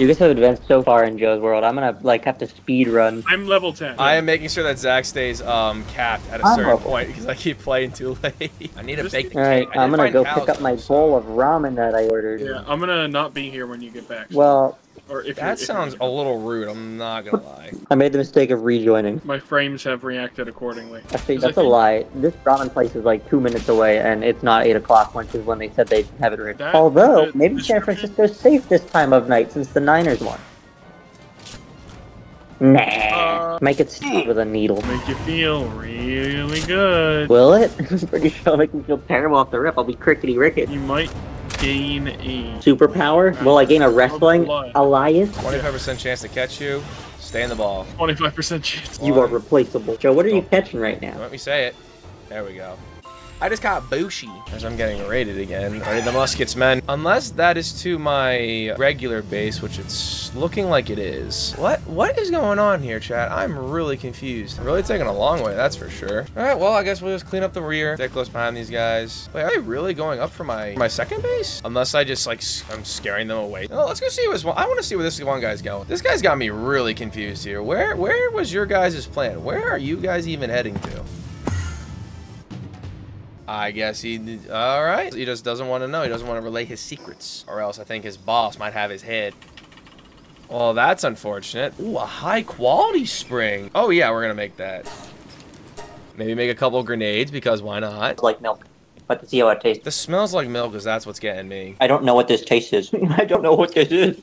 You guys have advanced so far in Joe's world. I'm gonna like have to speed run. I'm level 10. I am making sure that Zach stays um capped at a I'm certain level. point because I keep playing too late. I need a Just- bake All right. I I'm gonna go cows, pick up my so- bowl of ramen that I ordered. Yeah, I'm gonna not be here when you get back. Well, or if That sounds a little rude. I'm not gonna lie. I made the mistake of rejoining. My frames have reacted accordingly. Actually, 'Cause I that's a think lie. This ramen place is like two minutes away, and it's not eight o'clock, which is when they said they'd have it ready. That- Although the maybe San Francisco's safe this time of night since the Niners won. Nah. Uh, Make it stick with a needle. Make you feel really good. Will it? I'm pretty sure it'll make me feel terrible off the rip. I'll be crickety ricket. You might gain a Superpower? Will I gain a wrestling? Blood. Elias? 25% chance to catch you. Stay in the ball. 25% chance. You are replaceable. Joe, what are you catching right now? Let me say it. There we go. I just got Bushi. as I'm getting raided again. The muskets, men. Unless that is to my regular base, which it's looking like it is. What? What is going on here, chat? I'm really confused. Really taking a long way, that's for sure. All right, well, I guess we'll just clean up the rear. Stay close behind these guys. Wait, are they really going up for my my second base? Unless I just like I'm scaring them away. No, let's go see what's. I want to see where this one guy's going. This guy's got me really confused here. Where where was your guys' plan? Where are you guys even heading to? I guess he. All right. He just doesn't want to know. He doesn't want to relay his secrets, or else I think his boss might have his head. Well, that's unfortunate. Ooh, a high quality spring. Oh yeah, we're gonna make that. Maybe make a couple grenades because why not? It's like milk. But to see how it tastes. This smells like milk because that's what's getting me. I don't know what this taste is. I don't know what this is.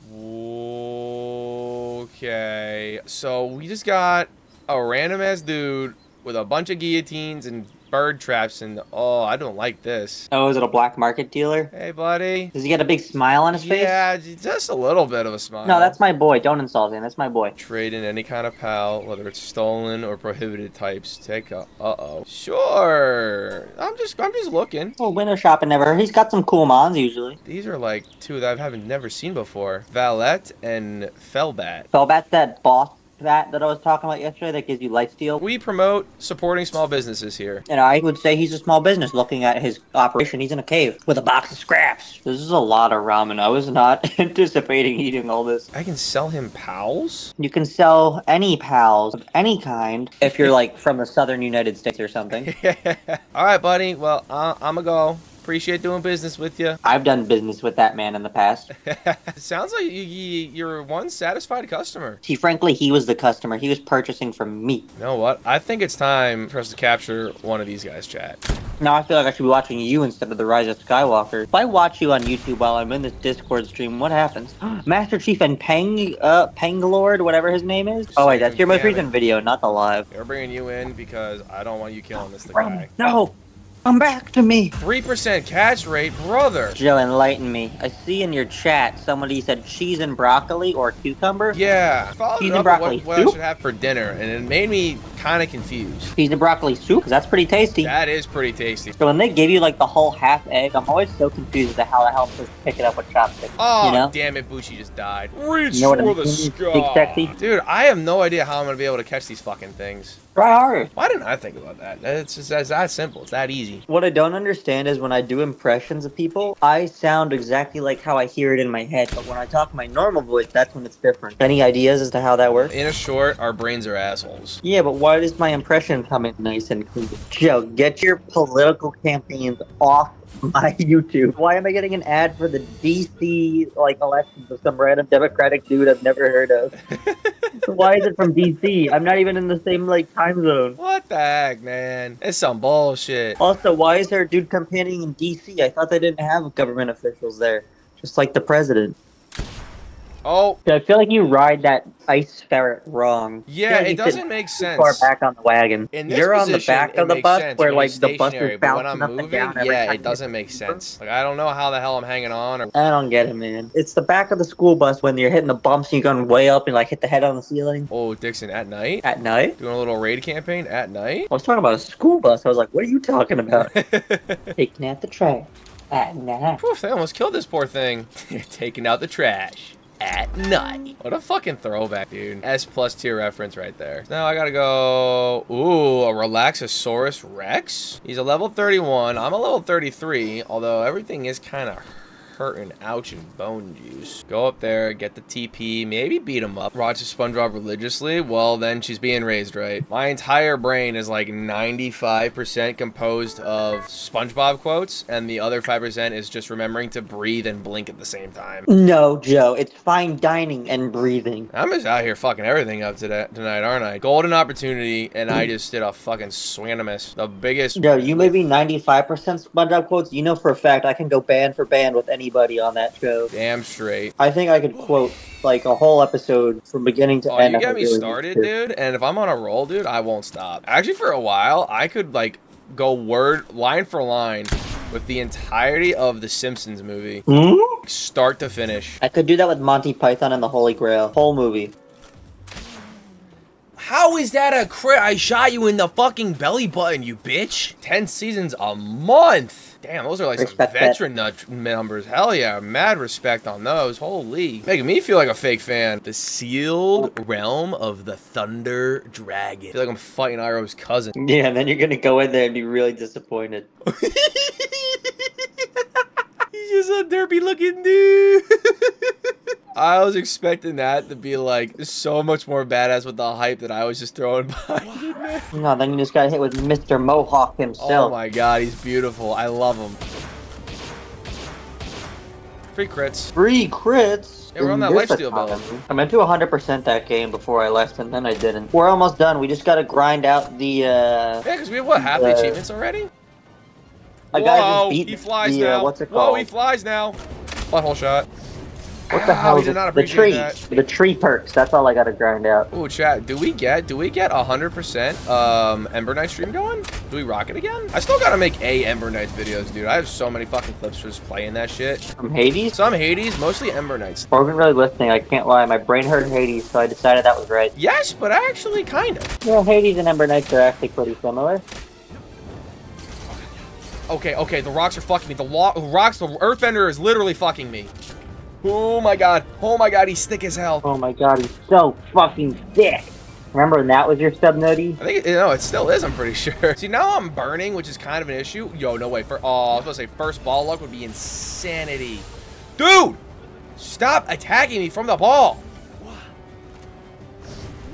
Okay, so we just got a random ass dude with a bunch of guillotines and bird traps, and oh, I don't like this. Oh, is it a black market dealer? Hey, buddy. Does he get a big smile on his face? Yeah, just a little bit of a smile. No, that's my boy. Don't insult him. That's my boy. Trade in any kind of pal, whether it's stolen or prohibited types. Take a. Uh oh. Sure. I'm just. I'm just looking. Well, window shopping never. He's got some cool mons usually. These are like two that I haven't never seen before. Vaelet and Felbat. So that's that boss bat that I was talking about yesterday that gives you life steal. We promote supporting small businesses here. And I would say he's a small business looking at his operation. He's in a cave with a box of scraps. This is a lot of ramen. I was not anticipating eating all this. I can sell him pals. You can sell any pals of any kind if you're like from the southern United States or something. All right, buddy. Well, uh, I'ma go. Appreciate doing business with you. I've done business with that man in the past. Sounds like you, you're one satisfied customer. He, frankly, he was the customer. He was purchasing from me. You know what? I think it's time for us to capture one of these guys, chat. Now I feel like I should be watching you instead of the Rise of Skywalker. If I watch you on YouTube while I'm in this Discord stream, what happens? Master Chief and Peng, uh, whatever his name is. Oh wait, that's your most it. recent video, not the live. We're bringing you in because I don't want you killing this the guy. No, come back to me. 3% catch rate, brother. Joe, enlighten me. I see in your chat somebody said cheese and broccoli or cucumber. Yeah. Followed Cheese and broccoli what, what I should have for dinner, and it made me kind of confused. Cheese and broccoli soup. 'cause That's pretty tasty. That is pretty tasty. So when they give you like the whole half egg, I'm always so confused as to how the hell I'm supposed to pick it up with chopsticks. Oh, you know? damn it, Bushi just died. Reach You know what for the sky. Dude, I have no idea how I'm going to be able to catch these fucking things. Try harder. Why didn't I think about that? It's just it's that simple. It's that easy. What I don't understand is when I do impressions of people, I sound exactly like how I hear it in my head, but when I talk my normal voice, that's when it's different. Any ideas as to how that works? In a short, our brains are assholes. Yeah, but why does my impression come in nice and clean? Joe, get your political campaigns off my YouTube. Why am I getting an ad for the DC like elections of some random Democratic dude I've never heard of? why is it from DC? I'm not even in the same like time zone. What the heck, man? It's some bullshit. Also, why is there a dude campaigning in DC? I thought they didn't have government officials there, just like the president. Oh, I feel like you ride that ice ferret wrong. Yeah, like it doesn't make sense. Far back on the wagon. You're on the back of the bus sense where like the bus is but when bouncing I'm up and moving, down. yeah, it doesn't make sense. Like I don't know how the hell I'm hanging on. Or I don't get it, man. It's the back of the school bus when you're hitting the bumps and you're going way up and like hit the head on the ceiling oh, Dixon at night at night. doing a little raid campaign at night. I was talking about a school bus. I was like, what are you talking about? Taking out the trash at night. Poof, they almost killed this poor thing. Taking out the trash at night. What a fucking throwback, dude. S plus tier reference right there. Now I gotta go. Ooh, a Relaxosaurus Rex. He's a level 31. I'm a level 33, although everything is kind of curtain. Ouch and bone juice. Go up there, get the TP, maybe beat him up. Watch SpongeBob religiously. Well, then she's being raised right. My entire brain is like 95% composed of SpongeBob quotes, and the other 5% is just remembering to breathe and blink at the same time. No, Joe, it's fine dining and breathing. I'm just out here fucking everything up today, tonight, aren't I? Golden opportunity, and I just did a fucking swing and a miss. The biggest. Joe, you may be 95% SpongeBob quotes. You know for a fact I can go band for band with anybody on that show. Damn straight. I think I could quote like a whole episode from beginning to Oh, end. you got me really started, dude. And if I'm on a roll, dude, I won't stop. Actually, for a while, I could like go word line for line with the entirety of the Simpsons movie, Hmm? start to finish. I could do that with Monty Python and the Holy Grail. Whole movie. How is that a crit? I shot you in the fucking belly button, you bitch. Ten seasons a month. Damn, those are like Respect some veteran nut numbers. Hell yeah, mad respect on those. Holy, making me feel like a fake fan. The sealed realm of the Thunder Dragon. I feel like I'm fighting Iroh's cousin. Yeah, and then you're gonna go in there and be really disappointed. He's just a derpy looking dude. I was expecting that to be like so much more badass with the hype that I was just throwing behind it. No, then you just got hit with Mr. Mohawk himself. Oh my god, he's beautiful. I love him. Free crits. Free crits. Yeah, we're on that lifesteal economy. I meant to 100% that game before I left, and then I didn't. We're almost done. We just gotta grind out the. uh... Yeah, because we have what half the Uh, achievements already. I gotta Whoa, just beat he flies the, uh, now. what's it Whoa, called? he flies now. Butthole shot. What the Ow, hell is it? The tree. that. The tree perks. That's all I gotta grind out. Ooh, chat. Do we get? Do we get hundred percent um Ember Knight stream going? Do we rock it again? I still gotta make a Ember Knights videos, dude. I have so many fucking clips for just playing that shit. From Hades? Some Hades, mostly Ember Knights. I wasn't really listening. I can't lie. My brain heard Hades, so I decided that was right. Yes, but I actually, kind of. Yeah, Hades and Ember Knights are actually pretty similar. Okay, okay. The rocks are fucking me. The lo rocks, the Earthbender is literally fucking me. Oh my god. Oh my god. He's thick as hell. Oh my god, he's so fucking thick. Remember when that was your sub nutty? I think, you know, it still is, I'm pretty sure. See, now I'm burning, which is kind of an issue. Yo, no way. For, oh, I was gonna say first ball luck would be insanity. Dude! Stop attacking me from the ball!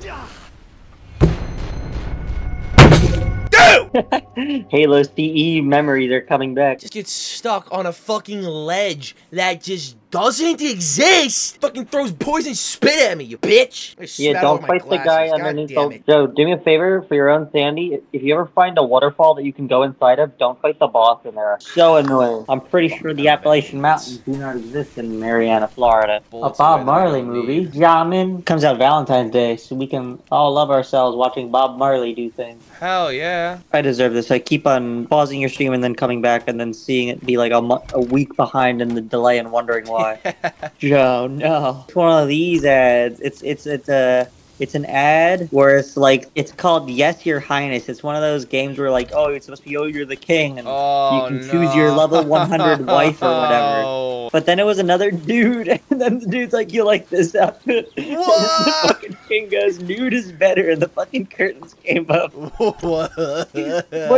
Dude! Halo CE memories are coming back. Just get stuck on a fucking ledge that just doesn't exist. Fucking throws poison spit at me, you bitch. Yeah, don't fight the guy God underneath the... it. Do me a favor for your own sanity. If you ever find a waterfall that you can go inside of, don't fight the boss in there. So annoying. I'm pretty sure the Appalachian Mountains do not exist in Marianna, Florida. A Bob Marley movie. Jamin comes out Valentine's Day, so we can all love ourselves watching Bob Marley do things. Hell yeah. I deserve this. I keep on pausing your stream and then coming back and then seeing it be like a, a week behind in the delay and wondering why. Joe, no. It's one of these ads. It's it's it's a it's an ad where it's like it's called Yes Your Highness. It's one of those games where like oh it's supposed to be oh you're the king and Oh, You can choose your level 100 wife or whatever. but then it was another dude and then the dude's like you like this outfit. The fucking king goes nude is better and the fucking curtains came up. what? What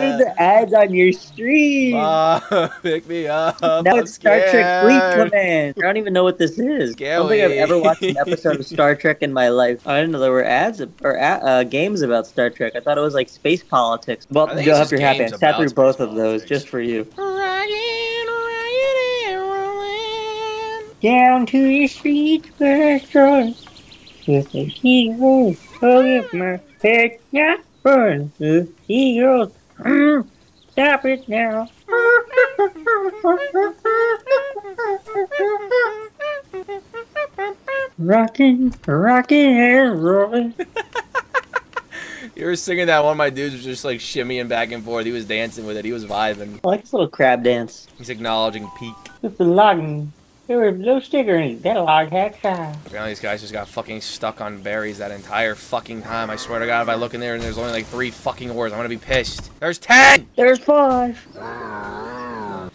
are the ads on your stream? Uh, pick me up. now I'm it's Star Trek Fleet. Command. I don't even know what this is. I don't think I've ever watched an episode of Star Trek in my life. I didn't know there were ads or uh, games about Star Trek. I thought it was like space politics. Well, I think Joe, it's I hope just you're happy. I sat through space both of those just for you. Rockin', rockin' and rollin'. Down to your streets, restaurants. With the heroes, of my head, not burn. The heroes, mm, stop it now. Rockin', rockin' and rolling. You were singing that one of my dudes was just like shimmying back and forth. He was dancing with it. He was vibing. I like this little crab dance. He's acknowledging peak. With the logging, there was no sticker in it. That log had time. Apparently these guys just got fucking stuck on berries that entire fucking time. I swear to God, if I look in there and there's only like three fucking ores, I'm gonna be pissed. There's ten! There's five. Ah.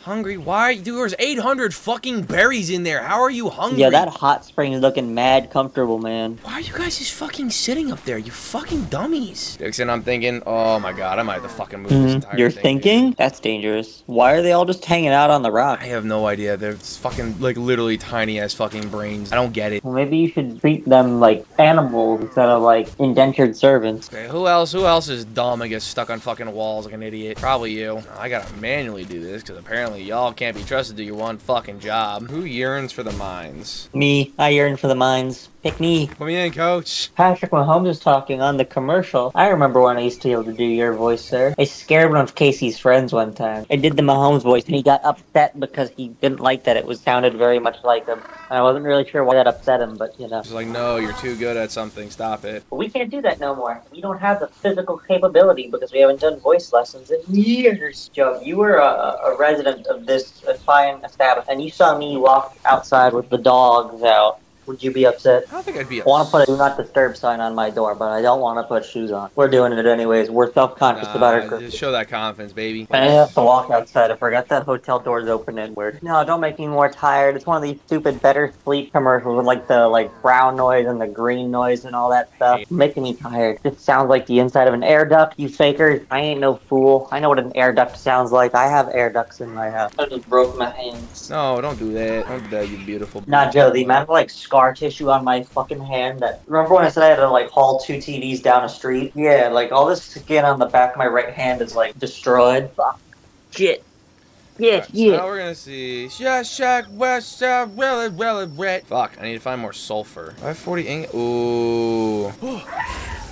Hungry. Why? Dude, there's 800 fucking berries in there. How are you hungry? Yeah, that hot spring is looking mad comfortable, man. Why are you guys just fucking sitting up there? You fucking dummies. Dixon, I'm thinking, oh my god, I might have to fucking move this entire Mhm. You're thing. thinking? That's dangerous. Why are they all just hanging out on the rock? I have no idea. They're fucking, like, literally tiny ass fucking brains. I don't get it. Well, maybe you should treat them like animals instead of like indentured servants. Okay, who else? Who else is dumb and gets stuck on fucking walls like an idiot? Probably you. I gotta manually do this because apparently y'all can't be trusted to do your one fucking job. Who yearns for the mines? Me, I yearn for the mines. Pick me. Put me in, coach. Patrick Mahomes was talking on the commercial. I remember when I used to be able to do your voice, sir. I scared one of Casey's friends one time. I did the Mahomes voice, and he got upset because he didn't like that it was sounded very much like him. And I wasn't really sure why that upset him, but you know. Just like, no, you're too good at something. Stop it. But we can't do that no more. We don't have the physical capability because we haven't done voice lessons in years. Joe, you were a, a resident of this fine establishment, and you saw me walk outside with the dogs out. Would you be upset? I don't think I'd be. upset. I want to put a do not disturb sign on my door, but I don't want to put shoes on. We're doing it anyways. We're self-conscious about our Nah, just show that confidence, baby. I have to walk outside. I forgot that hotel door's open inward. No, don't make me more tired. It's one of these stupid better sleep commercials with like the like brown noise and the green noise and all that stuff. Making me tired. It sounds like the inside of an air duct, you fakers. I ain't no fool. I know what an air duct sounds like. I have air ducts in my house. I just broke my hands. No, don't do that. Don't do that, you beautiful. Nah, Joe, the amount of like scar tissue on my fucking hand that remember when I said I had to like haul two TVs down a street? Yeah, like all this skin on the back of my right hand is like destroyed. Fuck. Shit. Yeah, Alright, so yeah. now we're gonna see. Yeah, Shack, West, South, Well, Well, Red. Fuck, I need to find more sulfur. 540 ingot. Ooh.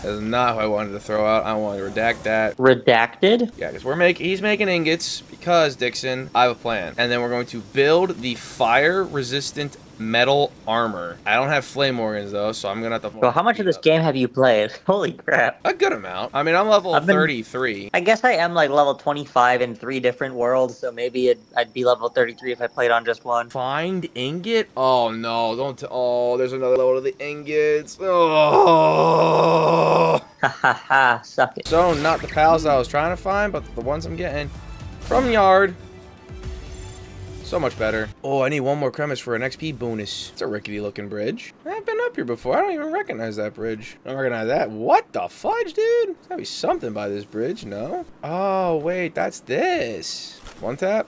That's not what I wanted to throw out. I want to redact that. Redacted? Yeah, because we're making. He's making ingots because Dixon. I have a plan, and then we're going to build the fire-resistant metal armor. I don't have flame organs though, so I'm gonna have to. Well, how much of this game have you played? Holy crap. A good amount. I mean, I'm level been- 33. I guess I am like level 25 in three different worlds, so maybe it, I'd be level 33 if I played on just one. Find ingot? Oh no! Don't. T- oh, there's another level of the ingots. Oh. Ha ha ha, suck it. So not the pals I was trying to find, but the ones I'm getting from yard. So much better. Oh, I need one more cremis for an XP bonus. It's a rickety looking bridge. I've been up here before. I don't even recognize that bridge. I don't recognize that. What the fudge, dude? There's gotta be something by this bridge, no? Oh, wait, that's this. One tap?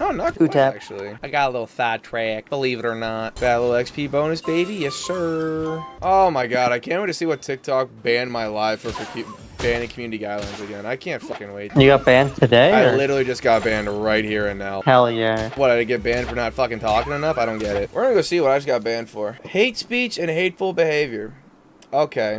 Oh, not tap. actually. I got a little thigh track, believe it or not. Got a little XP bonus, baby. Yes, sir. Oh my god, I can't wait to see what TikTok banned my live for, for banning community guidelines again. I can't fucking wait. You got banned today? I or- literally just got banned right here and now. Hell yeah. What, I get banned for not fucking talking enough? I don't get it. We're gonna go see what I just got banned for. Hate speech and hateful behavior. Okay.